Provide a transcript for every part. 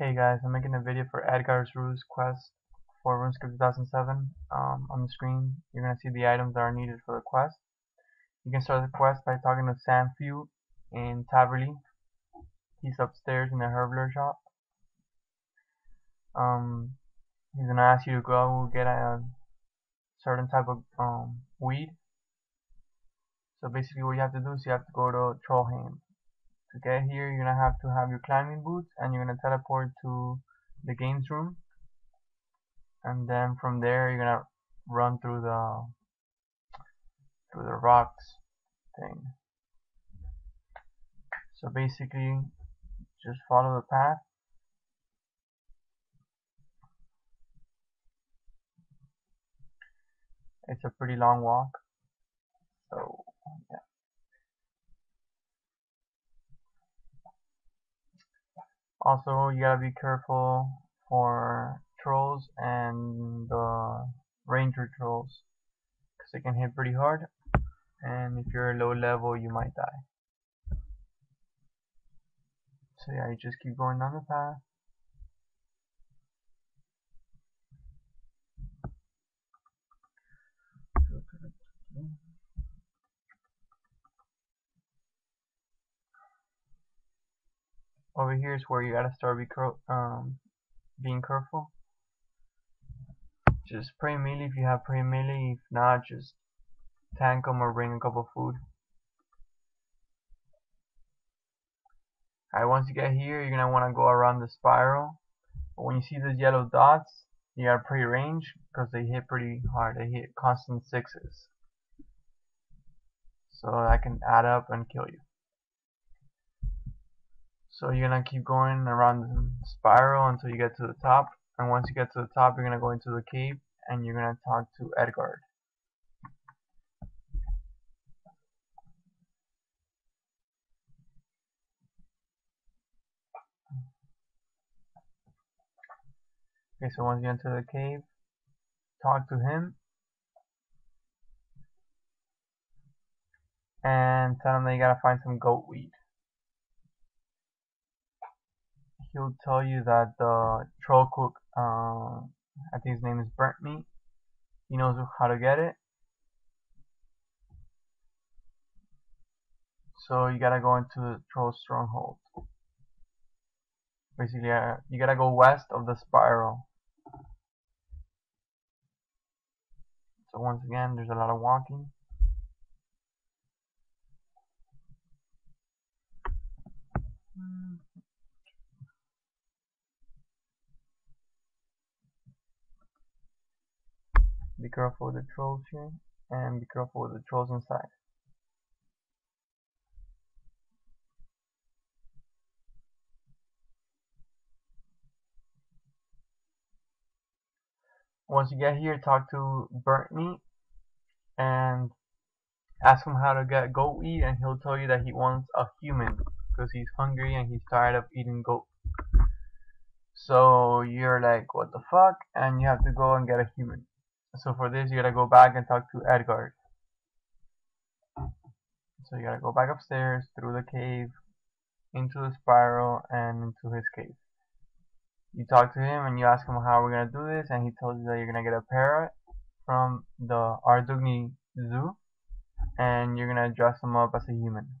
Hey guys, I'm making a video for Eadgar's Ruse quest for RuneScape 2007. Um, on the screen, you're going to see the items that are needed for the quest. You can start the quest by talking to Sanfew in Taverley. He's upstairs in the Herblore shop. Um, he's going to ask you to go get a certain type of um, weed. So basically what you have to do is you have to go to Trollheim to get here you're gonna have to have your climbing boots and you're gonna teleport to the games room. And then from there you're gonna run through the through the rocks thing. So basically just follow the path. It's a pretty long walk so yeah Also, you gotta be careful for trolls and the ranger trolls because they can hit pretty hard and if you're low level you might die. So yeah, you just keep going down the path. Over here is where you gotta start be um, being careful. Just pray melee if you have pray melee, if not, just tank them or bring a couple food. Alright, once you get here, you're gonna wanna go around the spiral. But when you see those yellow dots, you gotta pray range because they hit pretty hard. They hit constant sixes. So that can add up and kill you. So you're gonna keep going around the spiral until you get to the top. And once you get to the top, you're gonna go into the cave and you're gonna talk to Eadgar. Okay, so once you enter the cave, talk to him. And tell him that you gotta find some goat weed. He'll tell you that the troll cook, uh, I think his name is Burntmeat, he knows how to get it. So you gotta go into the troll stronghold. Basically, uh, you gotta go west of the spiral. So once again, there's a lot of walking. Be careful with the trolls here, and be careful with the trolls inside. Once you get here, talk to Meat and ask him how to get goat meat, and he'll tell you that he wants a human because he's hungry and he's tired of eating goat. So you're like, what the fuck? And you have to go and get a human. So for this, you gotta go back and talk to Eadgar. So you gotta go back upstairs, through the cave, into the spiral, and into his cave. You talk to him and you ask him how we're gonna do this, and he tells you that you're gonna get a parrot from the Ardougne Zoo, and you're gonna dress him up as a human.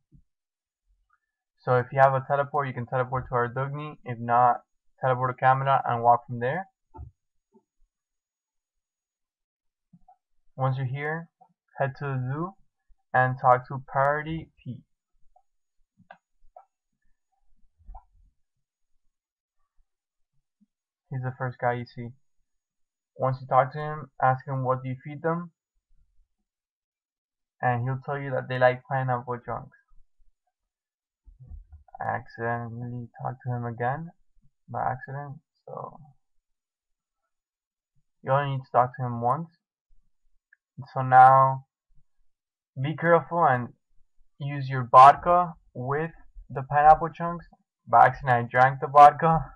So if you have a teleport, you can teleport to Ardougne. If not, teleport to Camelot and walk from there. Once you're here, head to the zoo and talk to Parroty Pete. He's the first guy you see. Once you talk to him, ask him what do you feed them, and he'll tell you that they like pineapple chunks. I accidentally talked to him again by accident, so you only need to talk to him once so now be careful and use your vodka with the pineapple chunks. By accident I drank the vodka.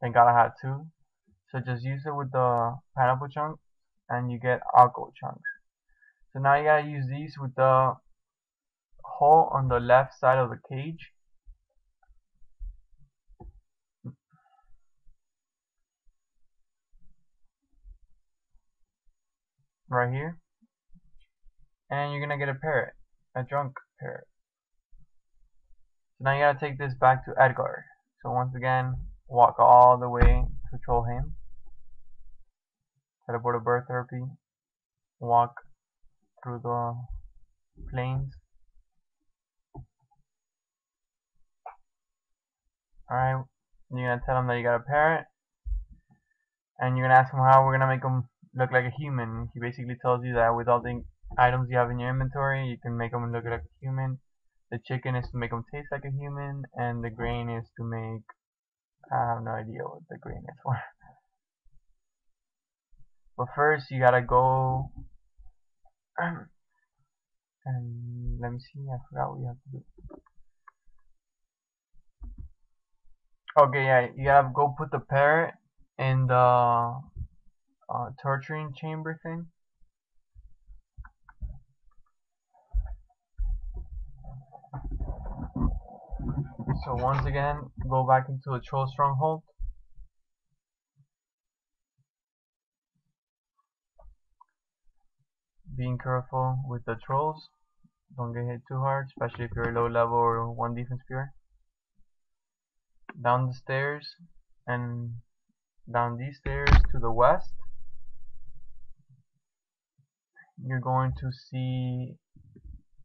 Thank God I had two. So just use it with the pineapple chunks and you get alcohol chunks. So now you gotta use these with the hole on the left side of the cage. Right here. And you're gonna get a parrot, a drunk parrot. So now you gotta take this back to Eadgar. So once again, walk all the way to Trollheim. Teleport to Burthorpe. Walk through the plains. Alright, you're gonna tell him that you got a parrot, and you're gonna ask him how we're gonna make him look like a human. He basically tells you that with all the items you have in your inventory, you can make them look like a human. The chicken is to make them taste like a human, and the grain is to make. I have no idea what the grain is for. but first, you gotta go. and let me see, I forgot what you have to do. Okay, yeah, you gotta go put the parrot in the uh, torturing chamber thing. So once again, go back into the troll stronghold. Being careful with the trolls. Don't get hit too hard, especially if you're low level or one defense pure down the stairs and down these stairs to the west you're going to see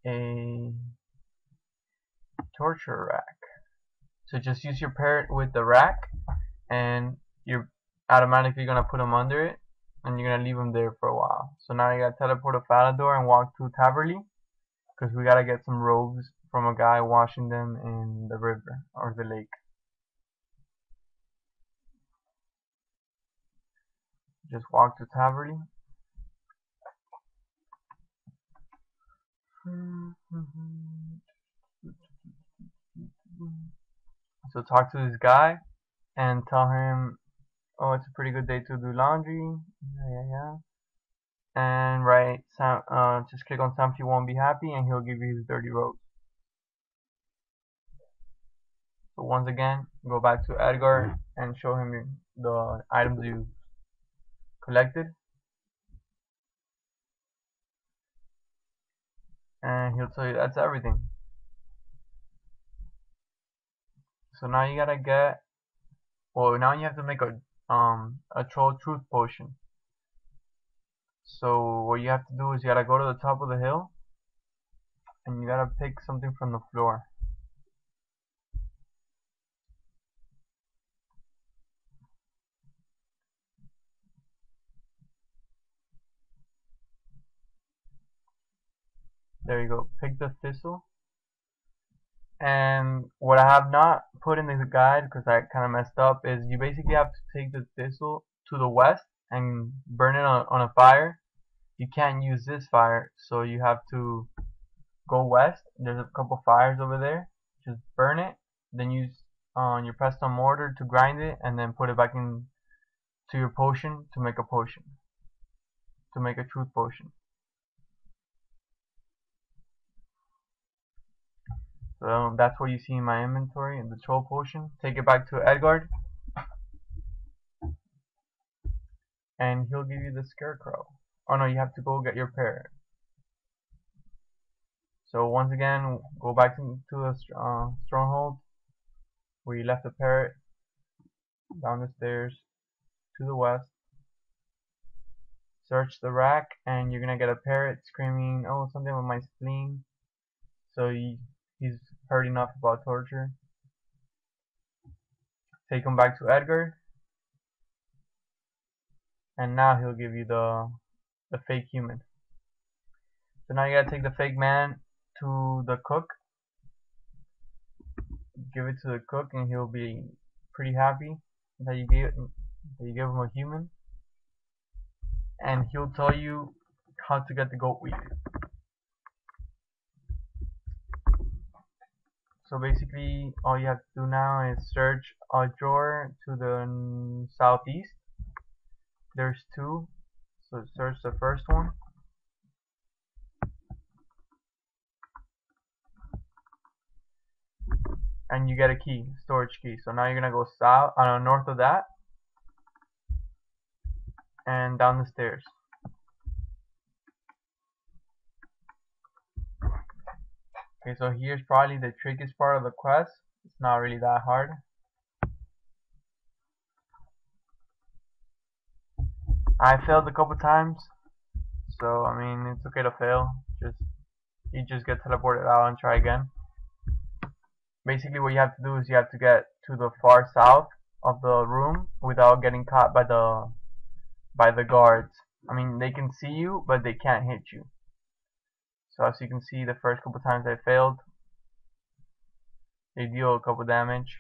a torture rack. So just use your parrot with the rack and you're automatically gonna put them under it and you're gonna leave them there for a while. So now you gotta teleport to Falador and walk to Taverley because we gotta get some robes from a guy washing them in the river or the lake. Just walk to Taverley. So talk to this guy and tell him, oh, it's a pretty good day to do laundry. Yeah, yeah, yeah. And write, uh, just click on Sam you won't be happy, and he'll give you his dirty robes. So once again, go back to Eadgar and show him the items you collected and he'll tell you that's everything. So now you gotta get well now you have to make a um a troll truth potion. So what you have to do is you gotta go to the top of the hill and you gotta pick something from the floor There you go. Pick the thistle. And what I have not put in the guide because I kind of messed up is you basically have to take the thistle to the west and burn it on, on a fire. You can't use this fire, so you have to go west. There's a couple fires over there. Just burn it. Then use uh, your pestle mortar to grind it, and then put it back in to your potion to make a potion. To make a truth potion. So that's what you see in my inventory in the troll potion. Take it back to Eadgar. And he'll give you the scarecrow. Oh no, you have to go get your parrot. So once again, go back to, the uh, stronghold where you left the parrot. Down the stairs to the west. Search the rack and you're gonna get a parrot screaming, oh something with my spleen. So He's heard enough about torture. Take him back to Eadgar. And now he'll give you the the fake human. So now you gotta take the fake man to the cook. Give it to the cook and he'll be pretty happy that you gave that you gave him a human. And he'll tell you how to get the goat weed. So basically all you have to do now is search a drawer to the southeast. There's two. So search the first one. And you get a key, storage key. So now you're gonna go south, uh, north of that, and down the stairs. Okay, so here's probably the trickiest part of the quest. It's not really that hard. I failed a couple times, so I mean it's okay to fail. Just you just get teleported out and try again. Basically, what you have to do is you have to get to the far south of the room without getting caught by the by the guards. I mean, they can see you, but they can't hit you. So as you can see, the first couple times I failed, they deal a couple damage.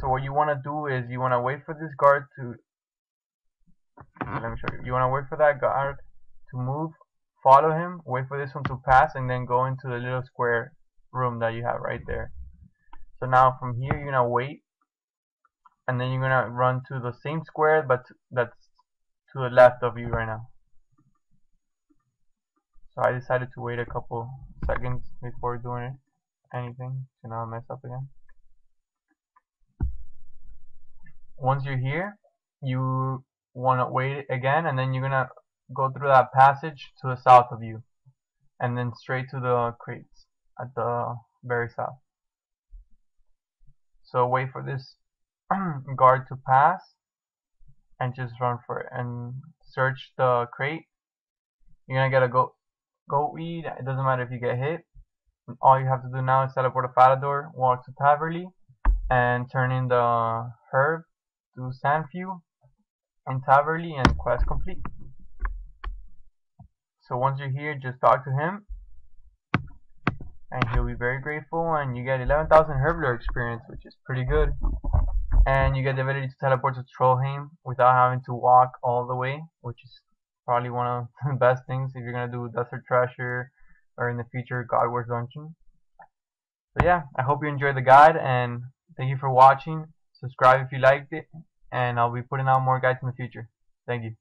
So what you want to do is you want to wait for this guard to let me show you. You want to wait for that guard to move, follow him, wait for this one to pass, and then go into the little square room that you have right there. So now from here you're gonna wait, and then you're gonna run to the same square, but that's to the left of you right now. So I decided to wait a couple seconds before doing anything to not mess up again. once you're here you want to wait again and then you're gonna go through that passage to the south of you and then straight to the crates at the very south so wait for this guard to pass and just run for it and search the crate you're gonna get a goat goat weed it doesn't matter if you get hit all you have to do now is teleport to Falador walk to Taverley and turn in the herb to Sanfew and Taverley and quest complete. So once you're here, just talk to him and he'll be very grateful and you get 11,000 Herblore experience which is pretty good and you get the ability to teleport to Trollheim without having to walk all the way which is probably one of the best things if you're gonna do Desert Treasure or in the future God Wars Dungeon. So yeah, I hope you enjoyed the guide and thank you for watching subscribe if you liked it, and I'll be putting out more guides in the future. Thank you.